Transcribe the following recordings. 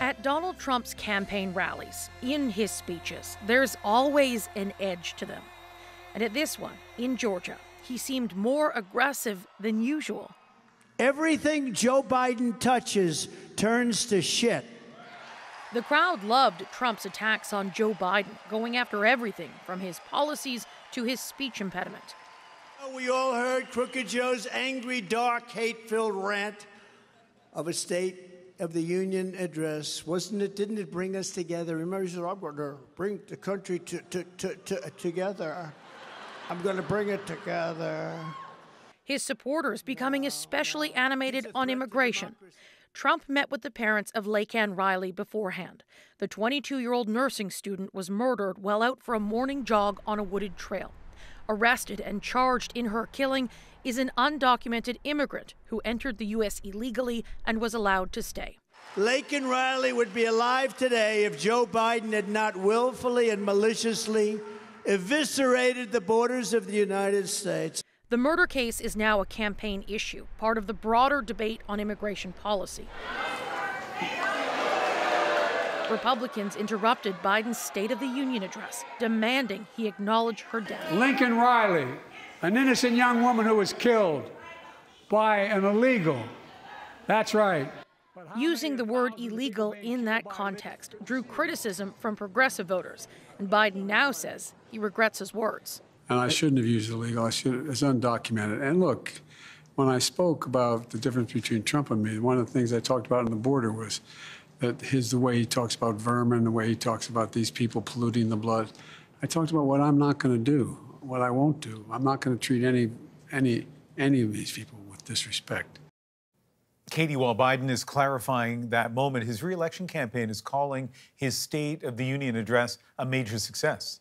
At Donald Trump's campaign rallies, in his speeches, there's always an edge to them. And at this one, in Georgia, he seemed more aggressive than usual. Everything Joe Biden touches turns to shit. The crowd loved Trump's attacks on Joe Biden, going after everything from his policies to his speech impediment. We all heard Crooked Joe's angry, dark, hate filled rant of a State of the Union address. Wasn't it? Didn't it bring us together? Remember, he said, I'm going to bring the country to, to, to, to together. I'm going to bring it together. His supporters becoming especially animated on immigration. Trump met with the parents of Laken Riley beforehand. The 22 year old nursing student was murdered while out for a morning jog on a wooded trail. Arrested and charged in her killing is an undocumented immigrant who entered the U.S. illegally and was allowed to stay. Laken Riley would be alive today if Joe Biden had not willfully and maliciously eviscerated the borders of the United States. The murder case is now a campaign issue, part of the broader debate on immigration policy. Republicans interrupted Biden's State of the Union address, demanding he acknowledge her death. Lincoln Riley, an innocent young woman who was killed by an illegal. That's right. Using the word illegal in that context drew criticism from progressive voters, and Biden now says he regrets his words. And I shouldn't have used illegal. I should. It's undocumented. And look, when I spoke about the difference between Trump and me, one of the things I talked about on the border was that his the way he talks about vermin, the way he talks about these people polluting the blood. I talked about what I'm not going to do, what I won't do. I'm not going to treat any any any of these people with disrespect. Katie, while Biden is clarifying that moment, his reelection campaign is calling his State of the Union address a major success.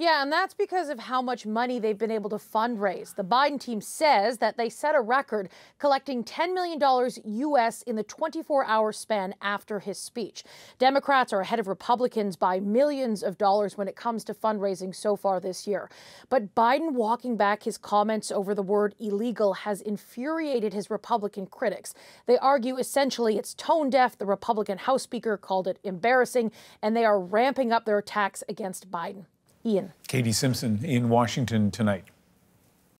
Yeah, and that's because of how much money they've been able to fundraise. The Biden team says that they set a record collecting $10 million U.S. in the 24 hour span after his speech. Democrats are ahead of Republicans by millions of dollars when it comes to fundraising so far this year. But Biden walking back his comments over the word illegal has infuriated his Republican critics. They argue essentially it's tone deaf. The Republican House Speaker called it embarrassing, and they are ramping up their attacks against Biden. Ian. Katie Simpson in Washington tonight.